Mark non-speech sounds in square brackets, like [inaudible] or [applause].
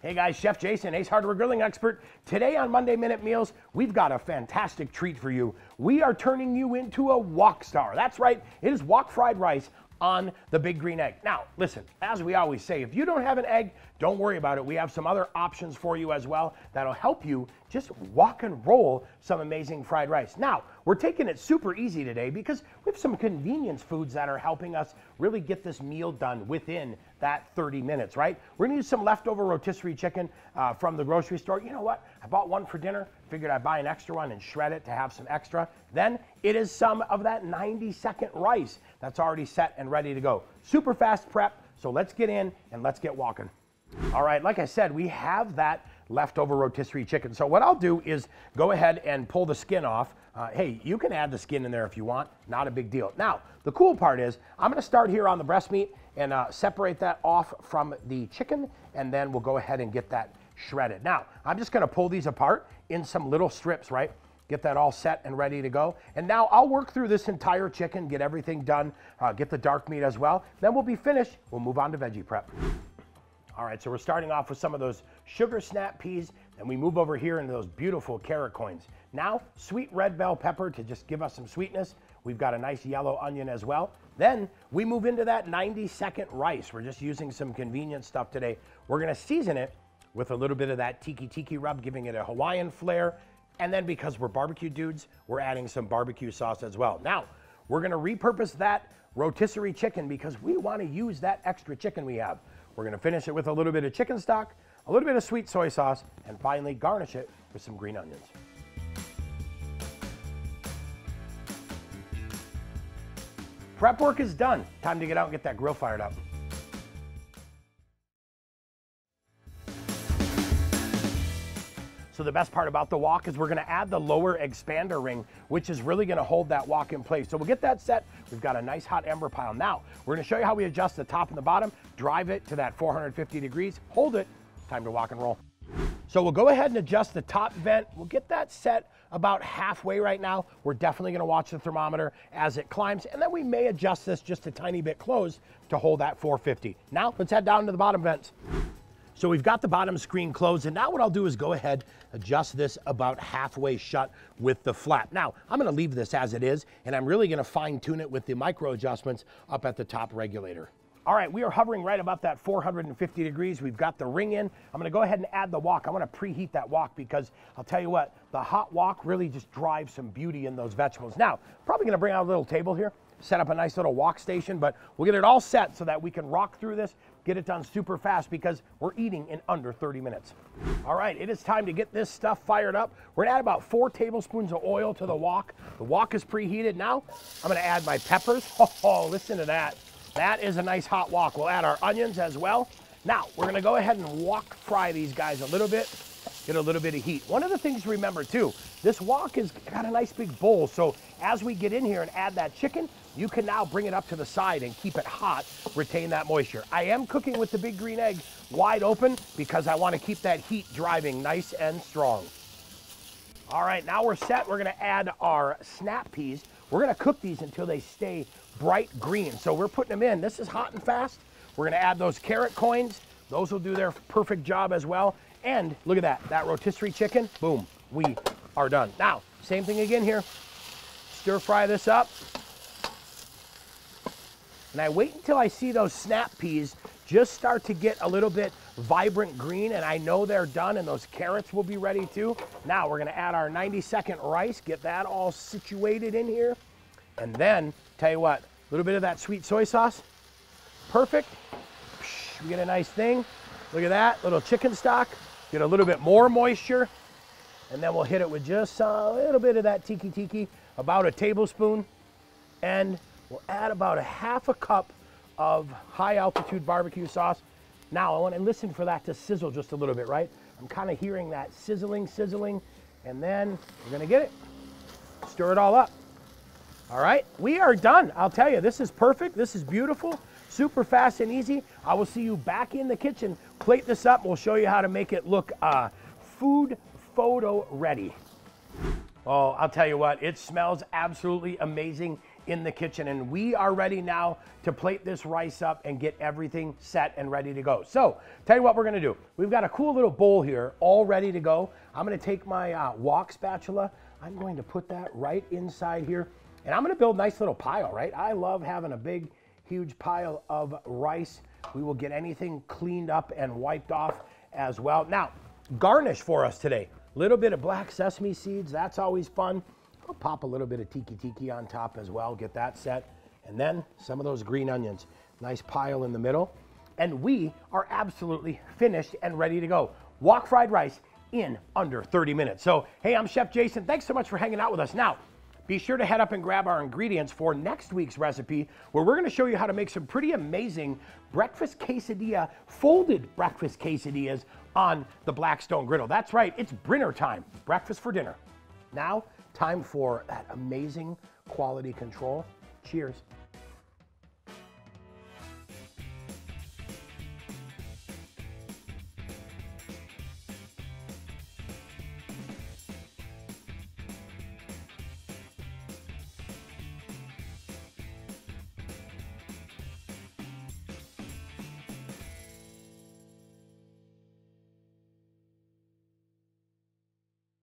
Hey guys, Chef Jason, Ace Hardware Grilling Expert. Today on Monday Minute Meals, we've got a fantastic treat for you. We are turning you into a wok star. That's right, it is wok fried rice on the big green egg. Now, listen, as we always say, if you don't have an egg, don't worry about it. We have some other options for you as well that'll help you just wok and roll some amazing fried rice. Now, we're taking it super easy today because we have some convenience foods that are helping us really get this meal done within that 30 minutes, right? We're gonna use some leftover rotisserie chicken uh, from the grocery store. You know what? I bought one for dinner, figured I'd buy an extra one and shred it to have some extra. Then it is some of that 90 second rice that's already set and ready to go. Super fast prep, so let's get in and let's get walking. All right, like I said, we have that leftover rotisserie chicken. So what I'll do is go ahead and pull the skin off. Uh, hey, you can add the skin in there if you want, not a big deal. Now, the cool part is I'm gonna start here on the breast meat and uh, separate that off from the chicken, and then we'll go ahead and get that shredded. Now, I'm just gonna pull these apart in some little strips, right? Get that all set and ready to go. And now I'll work through this entire chicken, get everything done, uh, get the dark meat as well. Then we'll be finished. We'll move on to veggie prep. All right, so we're starting off with some of those sugar snap peas, and we move over here into those beautiful carrot coins. Now, sweet red bell pepper to just give us some sweetness. We've got a nice yellow onion as well. Then we move into that 90 second rice. We're just using some convenient stuff today. We're gonna season it with a little bit of that tiki tiki rub, giving it a Hawaiian flair. And then because we're barbecue dudes, we're adding some barbecue sauce as well. Now, we're gonna repurpose that rotisserie chicken because we wanna use that extra chicken we have. We're gonna finish it with a little bit of chicken stock, a little bit of sweet soy sauce, and finally garnish it with some green onions. Prep work is done. Time to get out and get that grill fired up. So the best part about the wok is we're gonna add the lower expander ring, which is really gonna hold that wok in place. So we'll get that set. We've got a nice hot ember pile. Now, we're gonna show you how we adjust the top and the bottom, drive it to that 450 degrees, hold it, time to wok and roll. So we'll go ahead and adjust the top vent. We'll get that set about halfway right now. We're definitely gonna watch the thermometer as it climbs, and then we may adjust this just a tiny bit closed to hold that 450. Now, let's head down to the bottom vents. So we've got the bottom screen closed and now what I'll do is go ahead, adjust this about halfway shut with the flap. Now, I'm gonna leave this as it is and I'm really gonna fine tune it with the micro adjustments up at the top regulator. All right, we are hovering right about that 450 degrees. We've got the ring in. I'm gonna go ahead and add the wok. I wanna preheat that wok because I'll tell you what, the hot wok really just drives some beauty in those vegetables. Now, probably gonna bring out a little table here, set up a nice little wok station, but we'll get it all set so that we can rock through this, get it done super fast because we're eating in under 30 minutes. All right, it is time to get this stuff fired up. We're gonna add about four tablespoons of oil to the wok. The wok is preheated now. I'm gonna add my peppers. [laughs] Oh, listen to that. That is a nice hot wok. We'll add our onions as well. Now, we're gonna go ahead and wok fry these guys a little bit, get a little bit of heat. One of the things to remember too, this wok has got a nice big bowl, so as we get in here and add that chicken, you can now bring it up to the side and keep it hot, retain that moisture. I am cooking with the big green egg wide open because I want to keep that heat driving nice and strong. All right, now we're set. We're gonna add our snap peas. We're gonna cook these until they stay bright green. So we're putting them in. This is hot and fast. We're gonna add those carrot coins. Those will do their perfect job as well. And look at that, that rotisserie chicken, boom, we are done. Now, same thing again here. Stir fry this up. And I wait until I see those snap peas just start to get a little bit vibrant green and I know they're done and those carrots will be ready too. Now we're gonna add our 90 second rice, get that all situated in here. And then, tell you what, a little bit of that sweet soy sauce, perfect. We get a nice thing. Look at that, little chicken stock. Get a little bit more moisture. And then we'll hit it with just a little bit of that tiki tiki, about a tablespoon. And We'll add about a half a cup of high altitude barbecue sauce. Now I want to listen for that to sizzle just a little bit, right? I'm kind of hearing that sizzling, sizzling, and then we're gonna get it. Stir it all up. All right, we are done. I'll tell you, this is perfect. This is beautiful, super fast and easy. I will see you back in the kitchen. Plate this up. We'll show you how to make it look uh, food photo ready. Oh, I'll tell you what, it smells absolutely amazing in the kitchen and we are ready now to plate this rice up and get everything set and ready to go. So tell you what we're gonna do. We've got a cool little bowl here all ready to go. I'm gonna take my uh, wok spatula. I'm going to put that right inside here and I'm gonna build a nice little pile, right? I love having a big, huge pile of rice. We will get anything cleaned up and wiped off as well. Now, garnish for us today. Little bit of black sesame seeds, that's always fun. I'll pop a little bit of tiki tiki on top as well, get that set. And then some of those green onions. Nice pile in the middle. And we are absolutely finished and ready to go. Wok fried rice in under 30 minutes. So, hey, I'm Chef Jason. Thanks so much for hanging out with us. Now, be sure to head up and grab our ingredients for next week's recipe, where we're gonna show you how to make some pretty amazing breakfast quesadilla, folded breakfast quesadillas on the Blackstone griddle. That's right, it's Brinner time, breakfast for dinner. Now, time for that amazing quality control. Cheers.